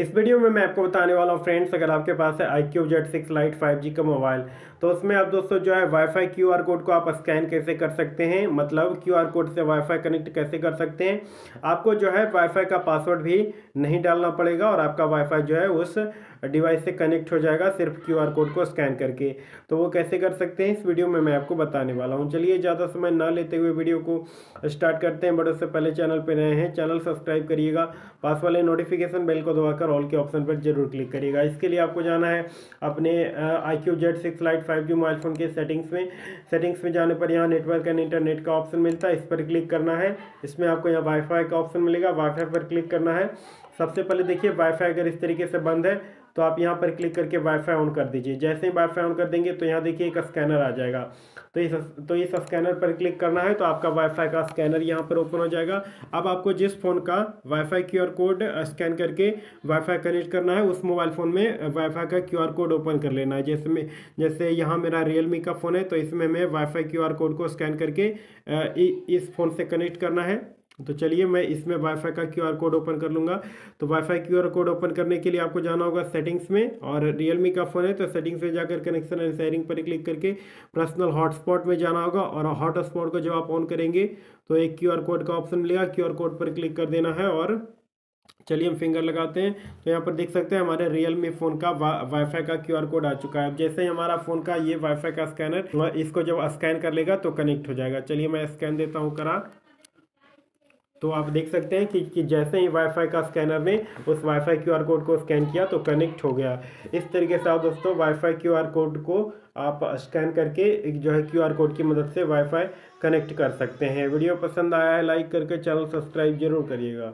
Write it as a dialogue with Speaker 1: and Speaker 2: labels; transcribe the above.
Speaker 1: इस वीडियो में मैं आपको बताने वाला हूँ फ्रेंड्स अगर आपके पास है I Q Z six lite five G का मोबाइल तो उसमें आप दोस्तों जो है वाईफाई क्यू आर कोड को आप स्कैन कैसे कर सकते हैं? मतलब क्यू आर कोड से वाईफाई कनेक्ट कैसे कर सकते हैं? आपको जो है वाईफाई का पासवर्ड भी नहीं डालना पड़ेगा और आपका वाईफाई जो है उस डिवाइस से कनेक्ट हो जाएगा सिर्फ़ क्यू आर कोड को स्कैन करके। तो वो कैसे कर सकते हैं? इस वीडियो में मैं आपको बताने वाला हूँ। चलिए, ज़्यादा समय ना लेते हुए वीडियो को स्टार्ट करते हैं। बट उससे पहले चैनल पर नए हैं, चैनल सब्सक्राइब करिएगा। पास वाले नोटिफिकेशन बेल को दबाकर ऑल के ऑप्शन पर ज़रूर क्लिक करिएगा। इसके लिए आपको जाना है अपने I Q Z six lite five G mobile phone के सेटिंग्स में। सेटिंग्स में जाने पर यहाँ नेटवर्क एंड इंटरनेट का ऑप्शन मिलता है, इस पर क्लिक करना है। इसमें आपको यहाँ वाईफाई का ऑप्शन मिलेगा वाईफाई पर क्लिक करना है। सबसे पहले देखिए वाईफाई अगर इस तरीके से बंद है तो आप यहाँ पर क्लिक करके वाईफाई ऑन कर दीजिए। जैसे ही वाईफाई ऑन कर देंगे तो यहाँ देखिए एक स्कैनर आ जाएगा। तो इस तो इस स्कैनर पर क्लिक करना है तो आपका वाईफाई का स्कैनर यहाँ पर ओपन हो जाएगा। अब आपको जिस फ़ोन का वाईफाई क्यूआर कोड स्कैन करके वाईफाई कनेक्ट करना है, उस मोबाइल फ़ोन में वाईफाई का क्यूआर कोड ओपन कर लेना है। जैसे में, जैसे यहाँ मेरा रियलमी का फ़ोन है तो इसमें मैं वाईफाई क्यू कोड को स्कैन करके इस फ़ोन से कनेक्ट करना है। तो चलिए मैं इसमें वाईफाई का क्यूआर कोड ओपन कर लूँगा। तो वाईफाई क्यूआर कोड ओपन करने के लिए आपको जाना होगा सेटिंग्स में और रियलमी का फ़ोन है तो सेटिंग्स में जाकर कनेक्शन एंड शेयरिंग पर क्लिक करके पर्सनल हॉटस्पॉट में जाना होगा और हॉटस्पॉट को जब आप ऑन करेंगे तो एक क्यूआर कोड का ऑप्शन मिलेगा। क्यूआर कोड पर क्लिक कर देना है और चलिए हम फिंगर लगाते हैं। तो यहाँ पर देख सकते हैं हमारे रियल मी फ़ोन का वा, वाईफाई का क्यूआर कोड आ चुका है। जैसे ही हमारा फ़ोन का ये वाईफाई का स्कैनर इसको जब स्कैन कर लेगा तो कनेक्ट हो जाएगा। चलिए मैं स्कैन देता हूँ करा। तो आप देख सकते हैं कि, कि जैसे ही वाईफाई का स्कैनर ने उस वाईफाई क्यूआर कोड को स्कैन किया तो कनेक्ट हो गया। इस तरीके से आप दोस्तों वाईफाई क्यूआर कोड को आप स्कैन करके एक जो है क्यूआर कोड की मदद से वाईफाई कनेक्ट कर सकते हैं। वीडियो पसंद आया है लाइक करके चैनल सब्सक्राइब ज़रूर करिएगा।